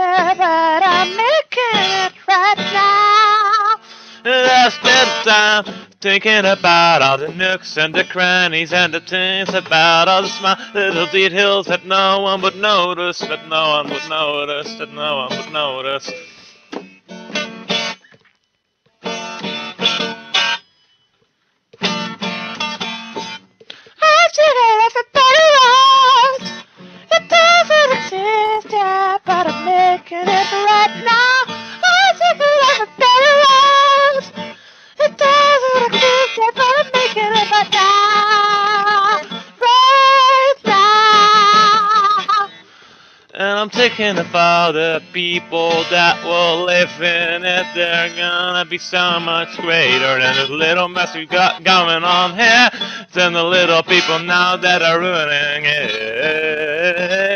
Yet, but I'm making I spent time thinking about all the nooks and the crannies and the things about all the small little details that no one would notice, that no one would notice, that no one would notice. But I'm making it right now. I'm thinking about the people that will live in it. They're gonna be so much greater than this little mess we got going on here. Than the little people now that are ruining it.